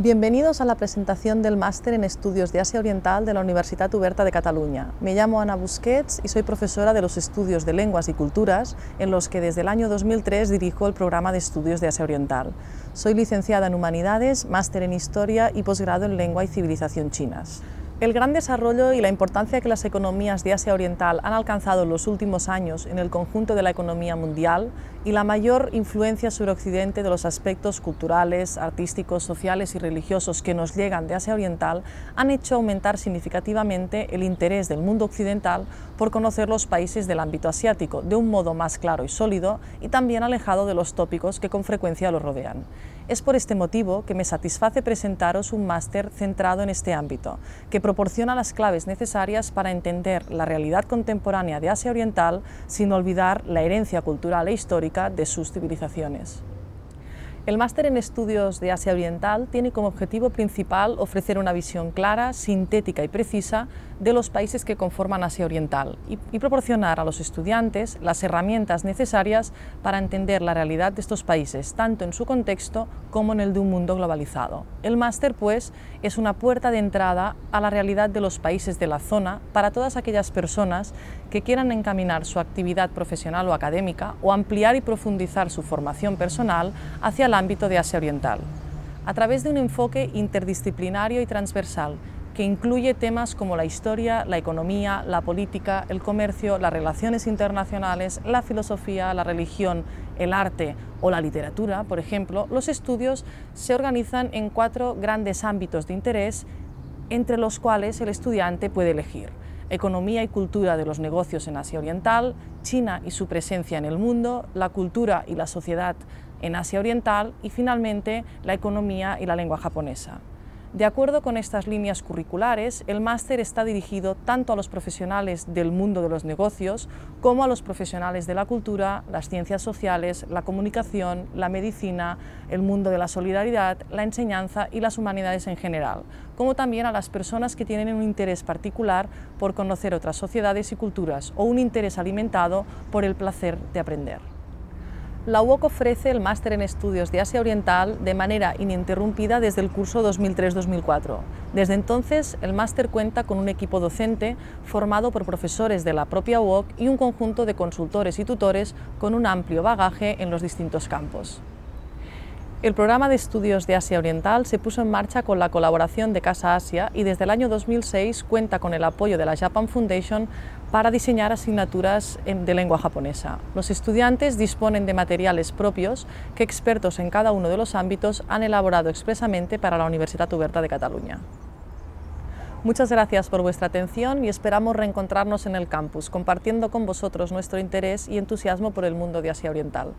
Bienvenidos a la presentación del Máster en Estudios de Asia Oriental de la Universidad Uberta de Cataluña. Me llamo Ana Busquets y soy profesora de los estudios de lenguas y culturas, en los que desde el año 2003 dirijo el programa de estudios de Asia Oriental. Soy licenciada en Humanidades, máster en Historia y posgrado en Lengua y Civilización chinas. El gran desarrollo y la importancia que las economías de Asia Oriental han alcanzado en los últimos años en el conjunto de la economía mundial y la mayor influencia sobre Occidente de los aspectos culturales, artísticos, sociales y religiosos que nos llegan de Asia Oriental han hecho aumentar significativamente el interés del mundo occidental por conocer los países del ámbito asiático de un modo más claro y sólido y también alejado de los tópicos que con frecuencia los rodean. Es por este motivo que me satisface presentaros un máster centrado en este ámbito, que proporciona las claves necesarias para entender la realidad contemporánea de Asia Oriental sin olvidar la herencia cultural e histórica de sus civilizaciones. El máster en estudios de Asia Oriental tiene como objetivo principal ofrecer una visión clara, sintética y precisa de los países que conforman Asia Oriental y, proporcionar a los estudiantes las herramientas necesarias para entender la realidad de estos países, tanto en su contexto como en el de un mundo globalizado. El máster, pues, es una puerta de entrada a la realidad de los países de la zona para todas aquellas personas que quieran encaminar su actividad profesional o académica o ampliar y profundizar su formación personal hacia el ámbito de Asia Oriental, a través de un enfoque interdisciplinario y transversal que incluye temas como la historia, la economía, la política, el comercio, las relaciones internacionales, la filosofía, la religión, el arte o la literatura, por ejemplo, los estudios se organizan en cuatro grandes ámbitos de interés entre los cuales el estudiante puede elegir economía y cultura de los negocios en Asia Oriental, China y su presencia en el mundo, la cultura y la sociedad en Asia Oriental y finalmente la economía y la lengua japonesa. De acuerdo con estas líneas curriculares, el máster está dirigido tanto a los profesionales del mundo de los negocios como a los profesionales de la cultura, las ciencias sociales, la comunicación, la medicina, el mundo de la solidaridad, la enseñanza y las humanidades en general, como también a las personas que tienen un interés particular por conocer otras sociedades y culturas o un interés alimentado por el placer de aprender. La UOC ofrece el máster en estudios de Asia Oriental de manera ininterrumpida desde el curso 2003-2004. Desde entonces, el máster cuenta con un equipo docente formado por profesores de la propia UOC y un conjunto de consultores y tutores con un amplio bagaje en los distintos campos. El programa de estudios de Asia Oriental se puso en marcha con la colaboración de Casa Asia y desde el año 2006 cuenta con el apoyo de la Japan Foundation para diseñar asignaturas de lengua japonesa. Los estudiantes disponen de materiales propios que expertos en cada uno de los ámbitos han elaborado expresamente para la Universidad Uberta de Cataluña. Muchas gracias por vuestra atención y esperamos reencontrarnos en el campus, compartiendo con vosotros nuestro interés y entusiasmo por el mundo de Asia Oriental.